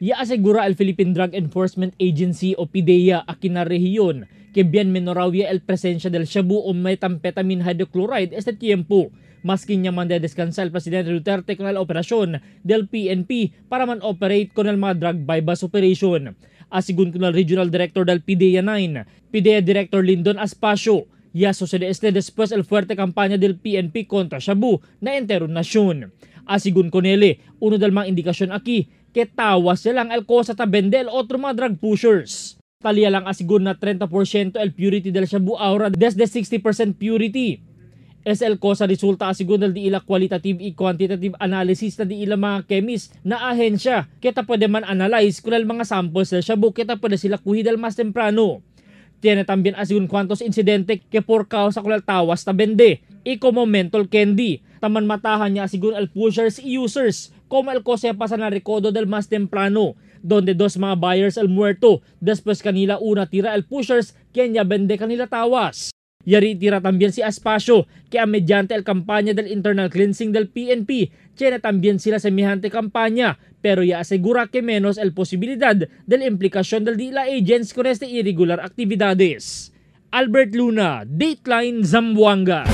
Ya asegura el Philippine Drug Enforcement Agency o PIDEA a quina rehiyon que bien menorawia el presencia del shabu o metamphetamin hydrochloride este tiempo. Maski niya man descansa el Presidente Duterte con la operasyon del PNP para man operate con el mga drug bypass operation. Asigun el Regional Director del PIDEA 9, PIDEA Director Lyndon Aspacio, ya sucede este después el fuerte campaña del PNP contra Shabu na entero nasyon. Asigun con ele, uno del mga indikasyon aquí que tawas silang el cosa ta bendel otro mga drug pushers. Talia lang asigun na 30% el purity del Shabu Aura desde 60% purity. Es el cosa resulta asigun del di ila qualitative i quantitative analysis na di ila mga chemist na ahensya kita pwede man analyze kung mga samples del Shabu kita pwede sila kuhi del mas temprano. Tiene también asigun cuantos incidente que por causa el tawas ta bende y como mental candy. Taman matahan niya asigun el pushers y users como el cosa pasa na recodo del mas temprano donde dos mga buyers el muerto después kanila una tira el pushers quien ya vende kanila tawas. Yari tira también si Aspacio que mediante el campaña del internal cleansing del PNP tiene también sila semejante campaña pero ya asegura que menos el posibilidad de la del DILA agents con este irregular actividades. Albert Luna, Dateline Zamboanga.